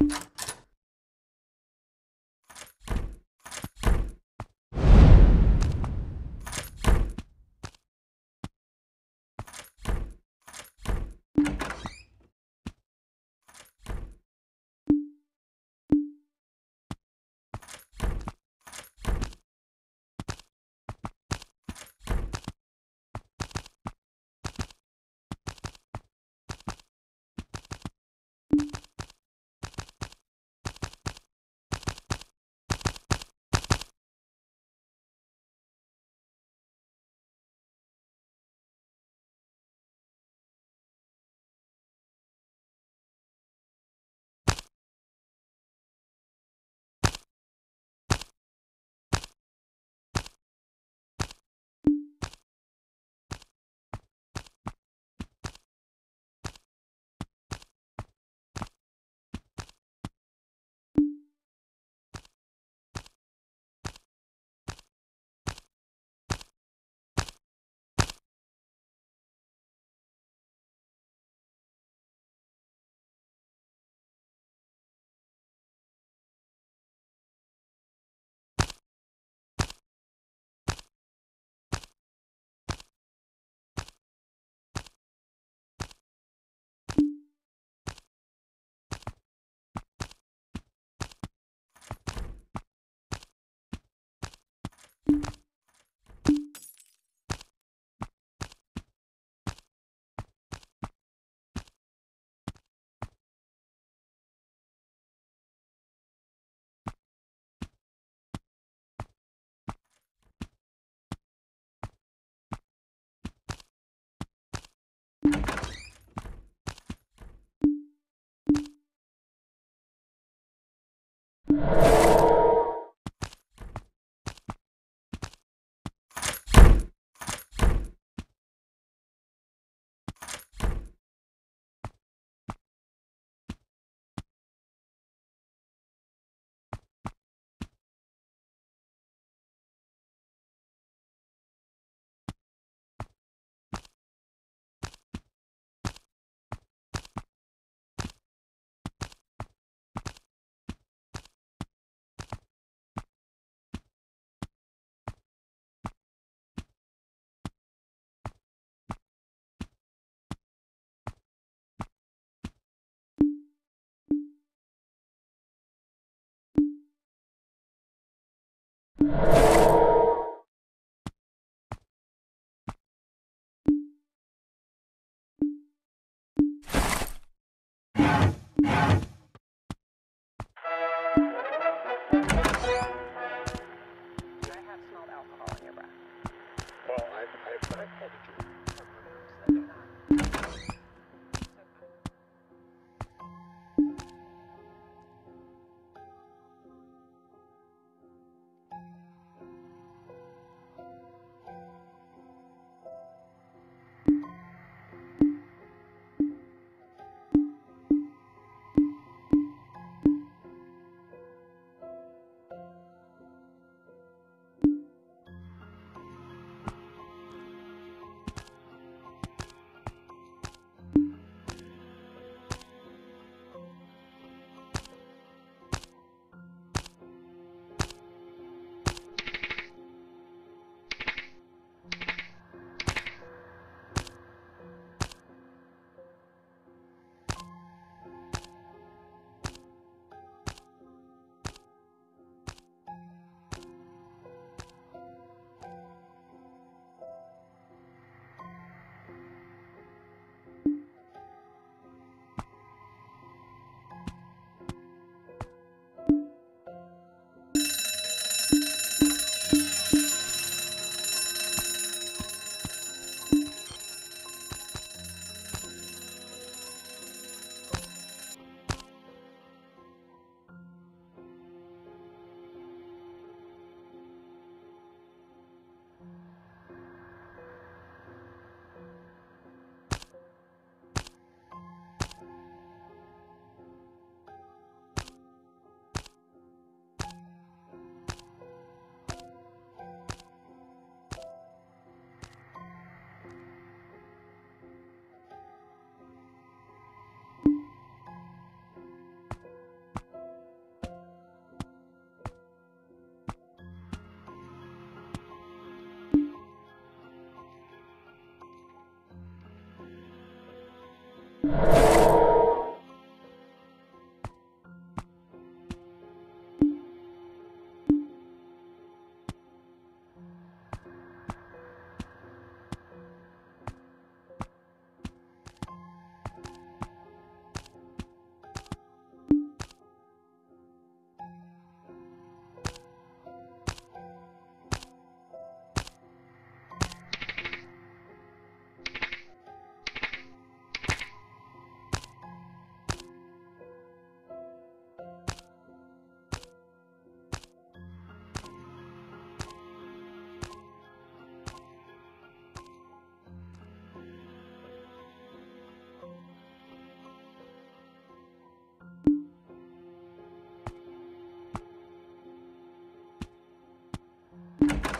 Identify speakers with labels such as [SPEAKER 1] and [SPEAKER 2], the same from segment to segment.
[SPEAKER 1] you you Bye.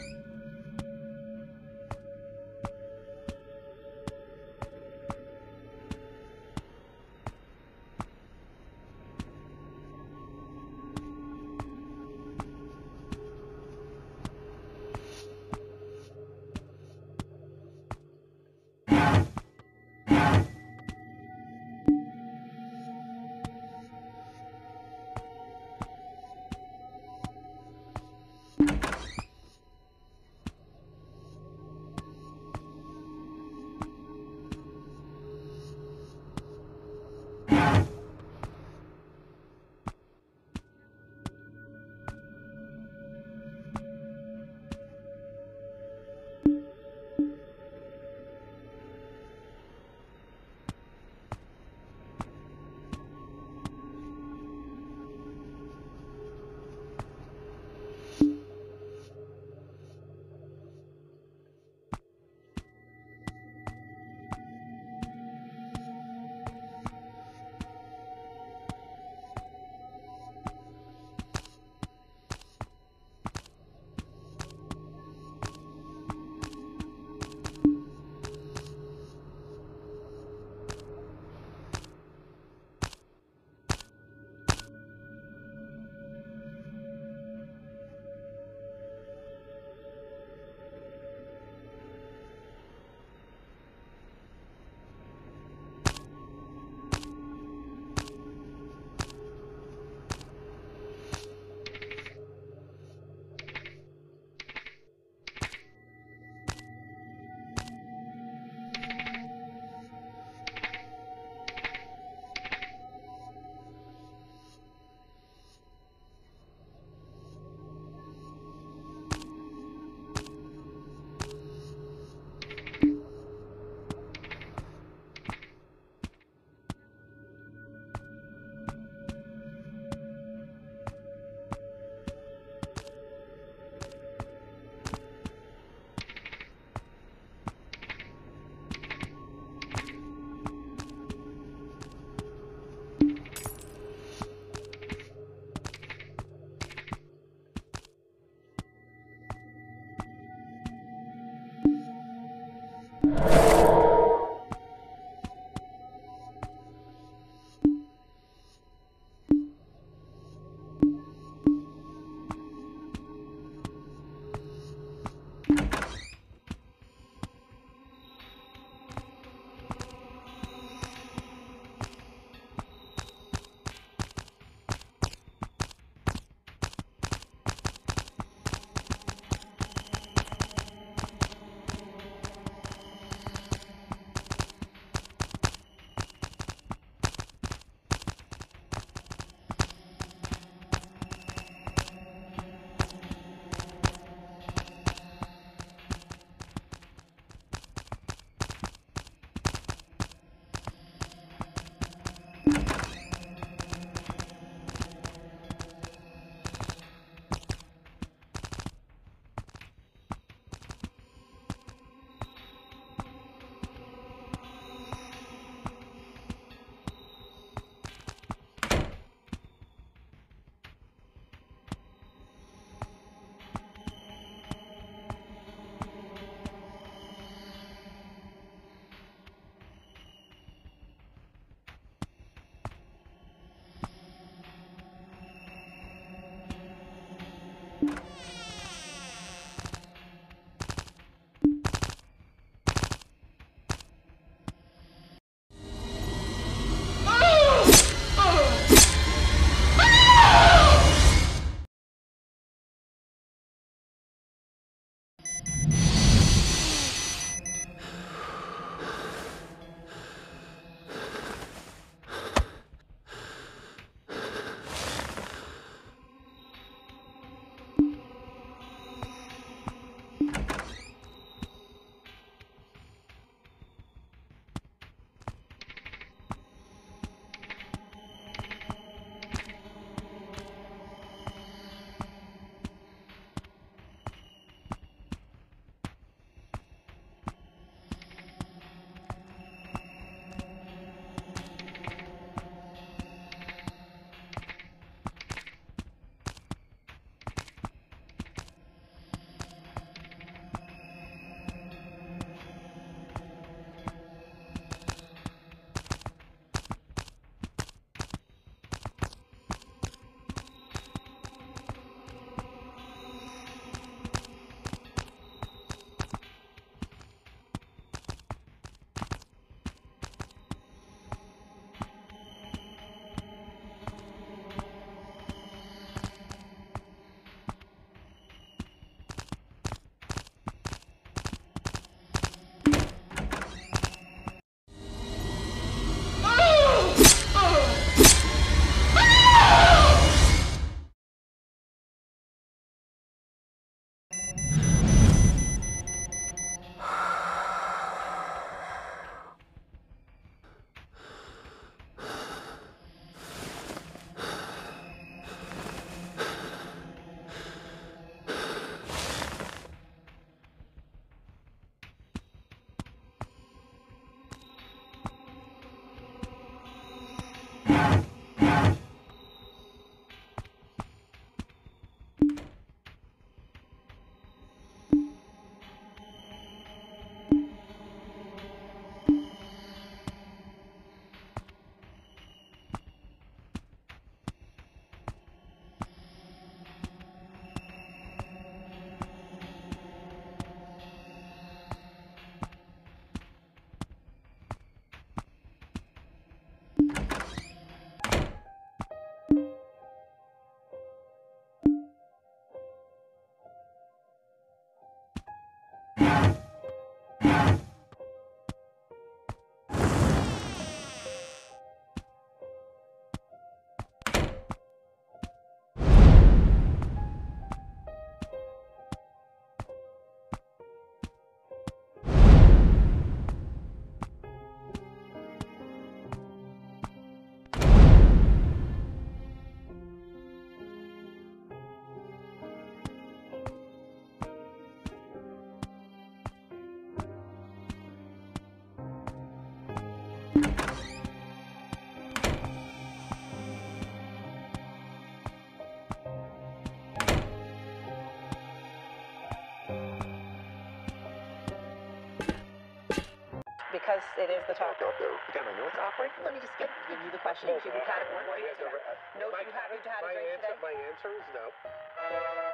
[SPEAKER 1] it is the
[SPEAKER 2] Talk out. Again, I know it's awkward.
[SPEAKER 1] Let me just get, give you the question. You had it one
[SPEAKER 2] My answer-.
[SPEAKER 1] No,
[SPEAKER 2] my-
[SPEAKER 1] you haven't had a
[SPEAKER 2] my
[SPEAKER 1] drink
[SPEAKER 2] answer,
[SPEAKER 1] today?
[SPEAKER 2] My answer is no.